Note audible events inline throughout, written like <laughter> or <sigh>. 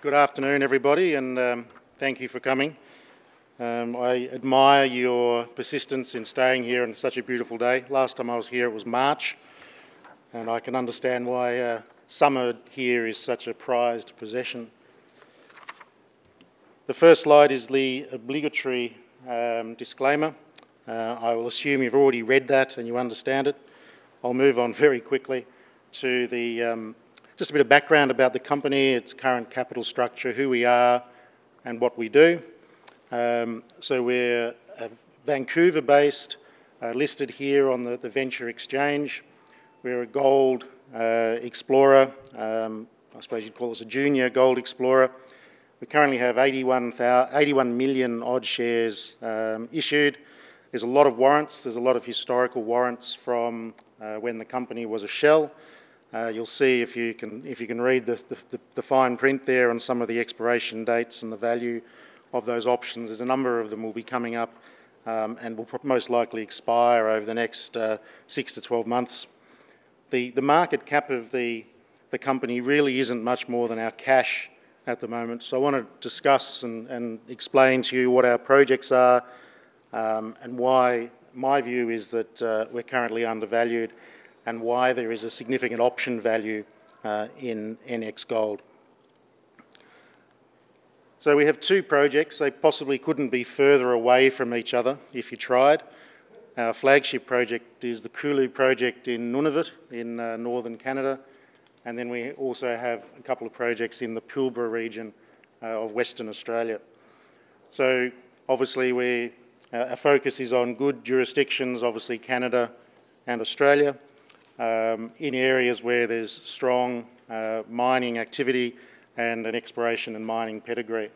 good afternoon, everybody, and um, thank you for coming. Um, I admire your persistence in staying here on such a beautiful day. Last time I was here, it was March, and I can understand why uh, summer here is such a prized possession. The first slide is the obligatory um, disclaimer. Uh, I will assume you've already read that and you understand it. I'll move on <laughs> very quickly to the um, just a bit of background about the company, its current capital structure, who we are, and what we do. Um, so we're Vancouver-based, uh, listed here on the, the, Venture Exchange. We're a gold uh, explorer. Um, I suppose you'd call us a junior gold explorer. We currently have 81, 81 million odd shares um, issued. There's a lot of warrants. There's a lot of historical warrants from uh, when the company was a shell. Uh, you'll see if you can, if you can read the, the, the, fine print there on some of the expiration dates and the value of those options. There's a number of them will be coming up um, and will most likely expire over the next uh, six to 12 months. The, the market cap of the, the company really isn't much more than our cash at the moment. So I want to discuss and, and explain to you what our projects are um, and why my view is that uh, we're currently undervalued and why there is a significant option value uh, in NxGold. So we have two projects. They possibly couldn't be further away from each other if you tried. Our flagship project is the Kuulu project in Nunavut in uh, northern Canada. And then we also have a couple of projects in the Pilbara region uh, of Western Australia. So obviously we, uh, our focus is on good jurisdictions, obviously Canada and Australia um, in areas where there's strong uh, mining activity and an exploration and mining pedigree.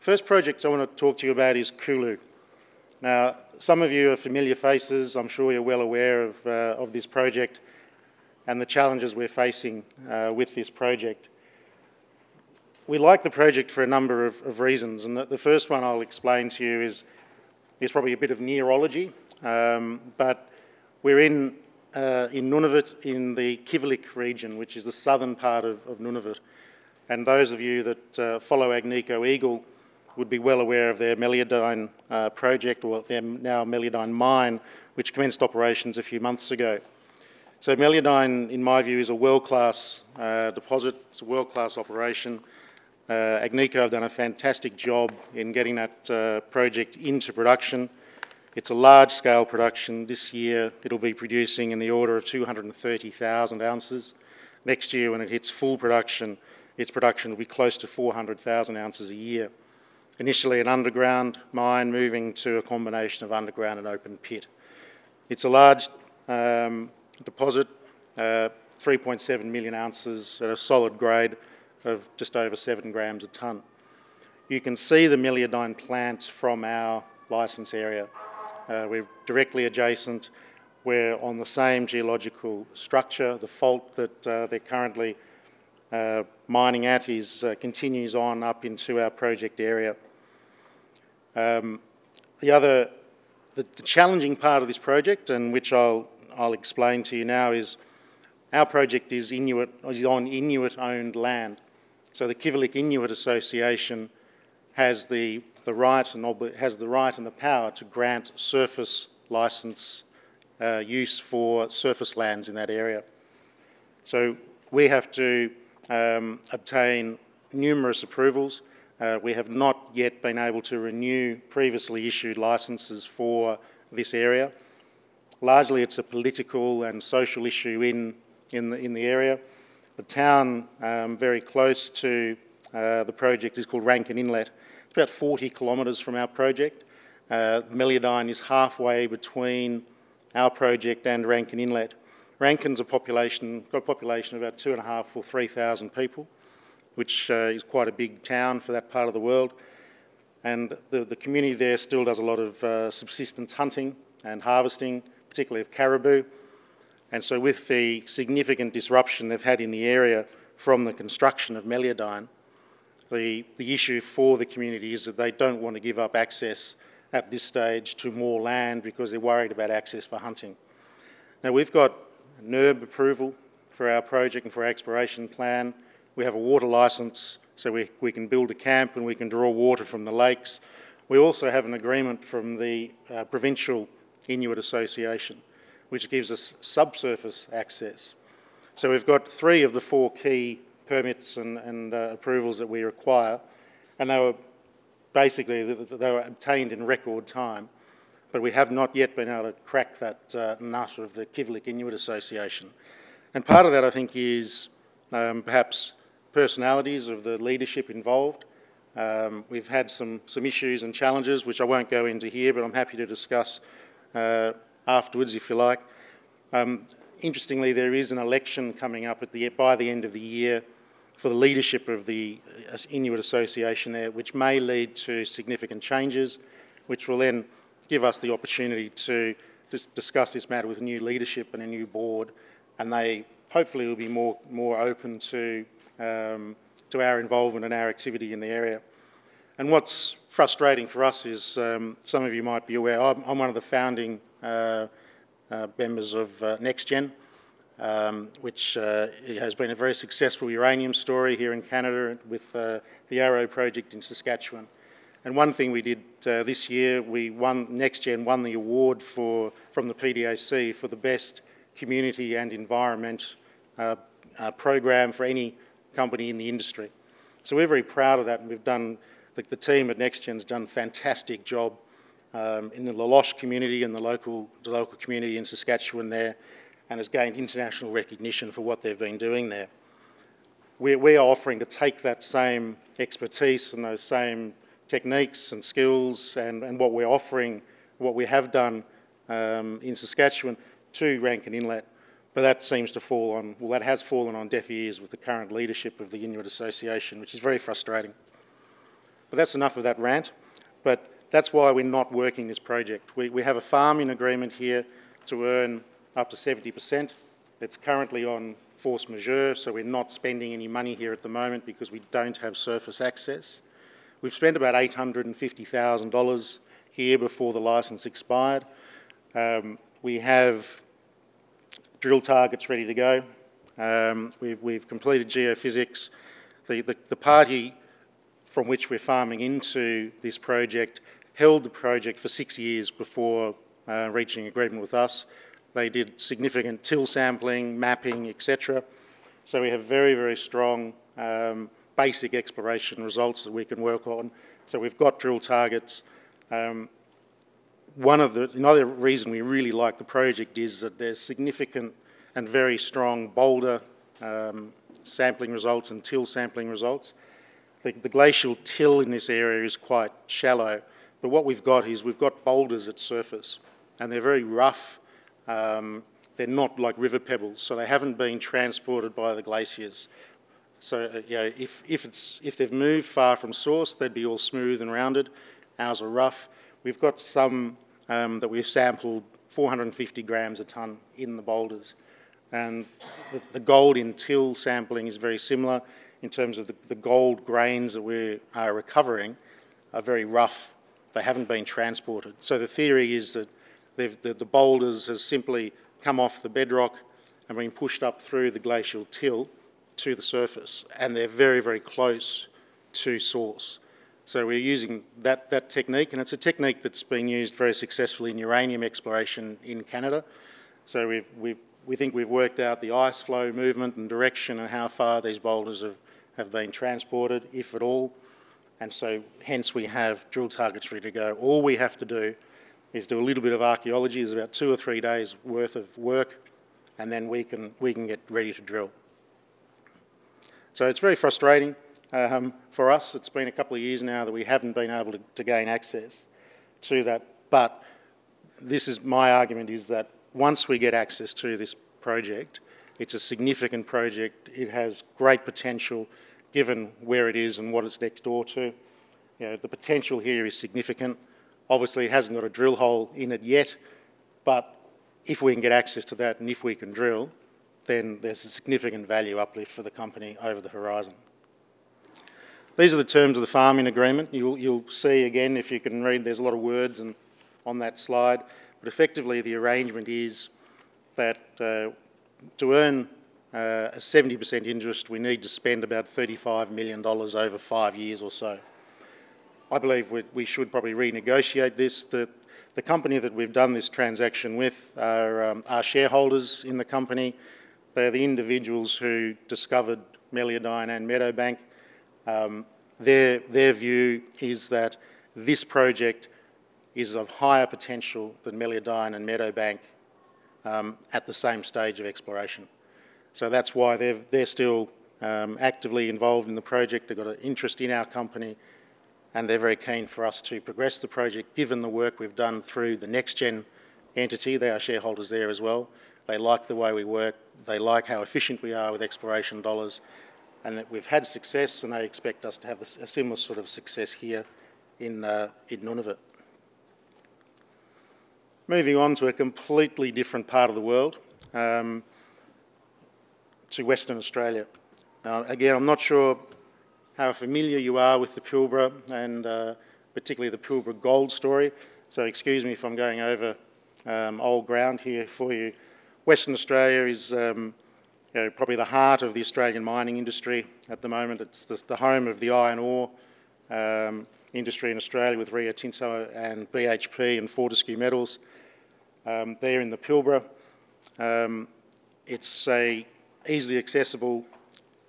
First project I want to talk to you about is Kuulu. Now, some of you are familiar faces. I'm sure you're well aware of, uh, of this project and the challenges we're facing uh, with this project. We like the project for a number of, of reasons, and the, the, first one I'll explain to you is, is probably a bit of neurology, um, but we're in uh, in Nunavut in the Kivalliq region, which is the southern part of, of Nunavut. And those of you that uh, follow Agnico Eagle would be well aware of their Meliadine uh, project, or their now Meliadine mine, which commenced operations a few months ago. So Meliadine, in my view, is a world-class uh, deposit. It's a world-class operation. Uh, Agnico have done a fantastic job in getting that uh, project into production. It's a large-scale production. This year it'll be producing in the order of 230,000 ounces. Next year when it hits full production, its production will be close to 400,000 ounces a year. Initially an underground mine moving to a combination of underground and open pit. It's a large um, deposit, uh, 3.7 million ounces at a solid grade of just over 7 grams a tonne. You can see the Meliadine plant from our licence area. Uh, we're directly adjacent. We're on the same geological structure. The fault that uh, they're currently uh, mining at is, uh, continues on up into our project area. Um, the other, the, the, challenging part of this project, and which I'll, I'll explain to you now, is our project is, Inuit, is on Inuit-owned land. So the Kivalliq Inuit Association has the the right and has the right and the power to grant surface license uh, use for surface lands in that area. So we have to um, obtain numerous approvals. Uh, we have not yet been able to renew previously issued licenses for this area. Largely it's a political and social issue in, in, the, in the area. The town um, very close to uh, the project is called Rankin Inlet, it's about 40 kilometres from our project. Uh, Meliadine is halfway between our project and Rankin Inlet. Rankin's a population, got a population of about two and a half or 3,000 people, which uh, is quite a big town for that part of the world. And the, the community there still does a lot of uh, subsistence hunting and harvesting, particularly of caribou. And so with the significant disruption they've had in the area from the construction of Meliadine, the, the issue for the community is that they don't want to give up access at this stage to more land because they're worried about access for hunting. Now we've got NIRB approval for our project and for our exploration plan We have a water licence, so we, we can build a camp and we can draw water from the lakes. We also have an agreement from the uh, Provincial Inuit Association, which gives us subsurface access. So we've got three of the four key permits and, and uh, approvals that we require, and they were basically they were obtained in record time, but we have not yet been able to crack that uh, nut of the Kivalliq Inuit Association. And part of that, I think, is um, perhaps personalities of the leadership involved. Um, we've had some, some issues and challenges, which I won't go into here, but I'm happy to discuss uh, afterwards if you like. Um, interestingly, there is an election coming up at the, by the end of the year for the leadership of the uh, Inuit Association there, which may lead to significant changes, which will then give us the opportunity to discuss this matter with new leadership and a new board, and they hopefully will be more, more open to, um, to our involvement and our activity in the area. And what's frustrating for us is, um, some of you might be aware, I'm, I'm one of the founding uh, uh, members of uh, NexGen, um, which uh, has been a very successful uranium story here in Canada with uh, the Arrow project in Saskatchewan. And one thing we did uh, this year, we won, NexGen won the award for, from the PDAC for the best community and environment uh, uh, program for any company in the industry. So we're very proud of that and we've done, the, the team at NexGen has done a fantastic job um, in the La Loche community and the local, the local community in Saskatchewan there and has gained international recognition for what they've been doing there. We're, we're offering to take that same expertise and those same techniques and skills and, and what we're offering, what we have done um, in Saskatchewan to Rankin Inlet. But that seems to fall on, well, that has fallen on deaf ears with the current leadership of the Inuit Association, which is very frustrating. But that's enough of that rant. But that's why we're not working this project. We, we have a farming agreement here to earn up to 70%. It's currently on force majeure, so we're not spending any money here at the moment because we don't have surface access. We've spent about $850,000 here before the licence expired. Um, we have drill targets ready to go. Um, we've, we've, completed geophysics. The, the, the party from which we're farming into this project held the project for six years before uh, reaching agreement with us. They did significant till sampling, mapping, etc. So we have very, very strong um, basic exploration results that we can work on. So we've got drill targets. Um, one of the, another reason we really like the project is that there's significant and very strong boulder um, sampling results and till sampling results. The, the, glacial till in this area is quite shallow, but what we've got is we've got boulders at surface, and they're very rough um, they're not like river pebbles, so they haven't been transported by the glaciers. So, uh, you know, if, if, it's, if they've moved far from source, they'd be all smooth and rounded. Ours are rough. We've got some um, that we've sampled 450 grams a tonne in the boulders. And the, the, gold in till sampling is very similar in terms of the, the gold grains that we are recovering are very rough. They haven't been transported. So the theory is that the, the boulders has simply come off the bedrock and been pushed up through the glacial till to the surface, and they're very, very close to source. So we're using that, that technique, and it's a technique that's been used very successfully in uranium exploration in Canada. So we've, we've, we think we've worked out the ice flow movement and direction and how far these boulders have, have been transported, if at all. And so hence we have drill targets ready to go. All we have to do is do a little bit of archaeology. It's about two or three days worth of work, and then we can, we can get ready to drill. So it's very frustrating um, for us. It's been a couple of years now that we haven't been able to, to gain access to that. But this is my argument is that once we get access to this project, it's a significant project. It has great potential given where it is and what it's next door to. You know, the potential here is significant. Obviously, it hasn't got a drill hole in it yet, but if we can get access to that and if we can drill, then there's a significant value uplift for the company over the horizon. These are the terms of the farming agreement. You'll, you'll see again, if you can read, there's a lot of words and, on that slide, but effectively the arrangement is that uh, to earn uh, a 70% interest, we need to spend about $35 million over five years or so. I believe we, we should probably renegotiate this. The, the company that we've done this transaction with are um, our shareholders in the company. They're the individuals who discovered Meliadine and Meadowbank. Um, their, their view is that this project is of higher potential than Meliadine and Meadowbank um, at the same stage of exploration. So that's why they're, they're still um, actively involved in the project. They've got an interest in our company and they're very keen for us to progress the project given the work we've done through the NexGen entity. They are shareholders there as well. They like the way we work. They like how efficient we are with exploration dollars and that we've had success and they expect us to have a similar sort of success here in, uh, in Nunavut. Moving on to a completely different part of the world, um, to Western Australia. Now, again, I'm not sure how familiar you are with the Pilbara and uh, particularly the Pilbara gold story, so excuse me if I'm going over um, old ground here for you. Western Australia is um, you know, probably the heart of the Australian mining industry at the moment. It's the, home of the iron ore um, industry in Australia with Rio Tinto and BHP and Fortescue Metals. Um, there in the Pilbara. Um, it's a easily accessible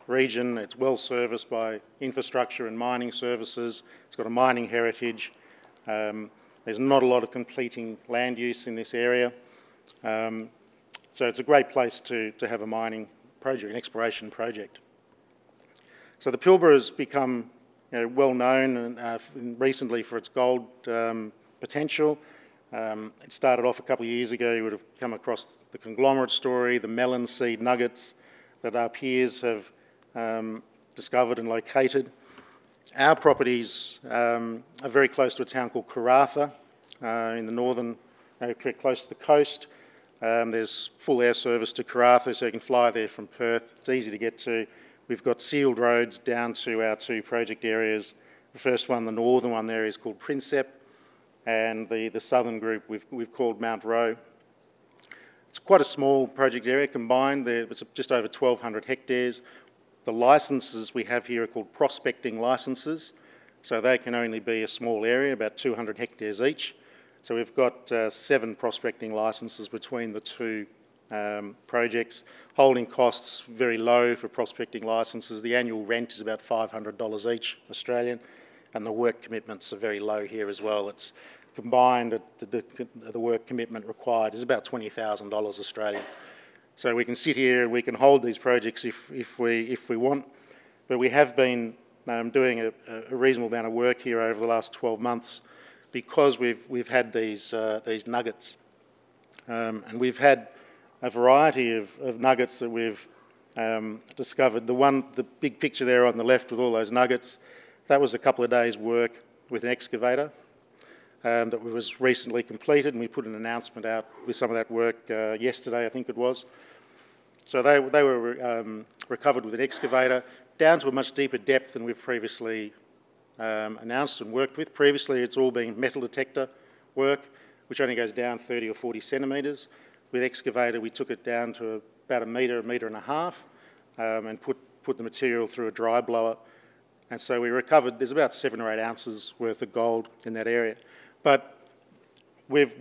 region. It's well serviced by infrastructure and mining services. It's got a mining heritage. Um, there's not a lot of competing land use in this area. Um, so it's a great place to, to have a mining project, an exploration project. So the Pilbara has become you know, well known and, uh, recently for its gold um, potential. Um, it started off a couple of years ago, you would have come across the conglomerate story, the melon seed nuggets that our peers have um, discovered and located. Our properties um, are very close to a town called Karratha uh, in the northern, uh, close to the coast. Um, there's full air service to Karratha, so you can fly there from Perth. It's easy to get to. We've got sealed roads down to our two project areas. The first one, the northern one there, is called Prinsep, and the, the southern group we've, we've called Mount Roe. It's quite a small project area combined. There, it's just over 1,200 hectares. The licences we have here are called prospecting licences, so they can only be a small area, about 200 hectares each. So we've got uh, seven prospecting licences between the two um, projects. Holding costs very low for prospecting licences. The annual rent is about $500 each Australian, and the work commitments are very low here as well. It's combined, the, the, the work commitment required is about $20,000 Australian. So we can sit here and we can hold these projects if, if, we, if we want, but we have been um, doing a, a reasonable amount of work here over the last 12 months because we've, we've had these, uh, these nuggets. Um, and we've had a variety of, of nuggets that we've um, discovered. The one, the big picture there on the left with all those nuggets, that was a couple of days' work with an excavator um, that was recently completed, and we put an announcement out with some of that work uh, yesterday, I think it was. So they, they were um, recovered with an excavator down to a much deeper depth than we've previously um, announced and worked with. Previously, it's all been metal detector work, which only goes down 30 or 40 centimetres. With excavator, we took it down to about a metre, a metre and a half, um, and put, put the material through a dry blower. And so we recovered, there's about seven or eight ounces worth of gold in that area. But we've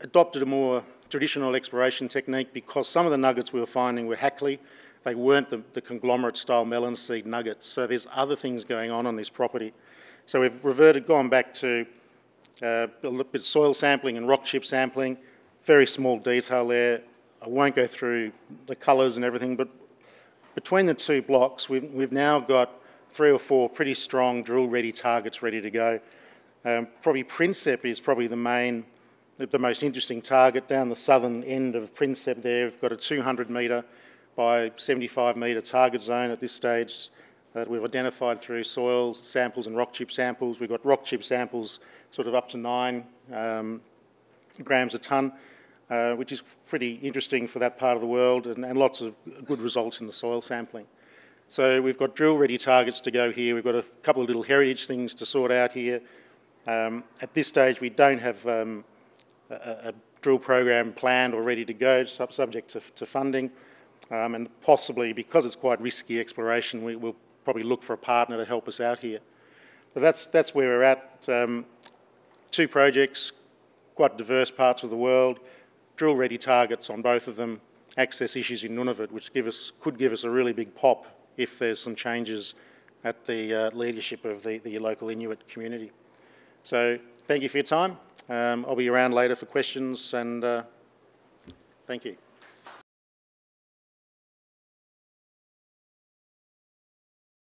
adopted a more traditional exploration technique because some of the nuggets we were finding were hackly, they weren't the, the conglomerate style melon seed nuggets. So there's other things going on on this property. So we've reverted, gone back to uh, a little bit of soil sampling and rock chip sampling, very small detail there. I won't go through the colours and everything, but between the two blocks, we've, we've now got three or four pretty strong drill-ready targets ready to go. Um, probably Prinsep is probably the main, the most interesting target down the southern end of Prinsep there. We've got a 200 metre by 75 metre target zone at this stage that we've identified through soils, samples and rock chip samples. We've got rock chip samples sort of up to nine um, grams a tonne, uh, which is pretty interesting for that part of the world and, and, lots of good results in the soil sampling. So we've got drill ready targets to go here. We've got a couple of little heritage things to sort out here. Um, at this stage, we don't have um, a, a, drill program planned or ready to go, subject to, to funding Um, and possibly, because it's quite risky exploration, we will probably look for a partner to help us out here. But that's, that's where we're at. Um, two projects, quite diverse parts of the world, drill-ready targets on both of them, access issues in Nunavut, which give us, could give us a really big pop if there's some changes at the uh, leadership of the, the local Inuit community. So thank you for your time. Um, I'll be around later for questions and uh, thank you.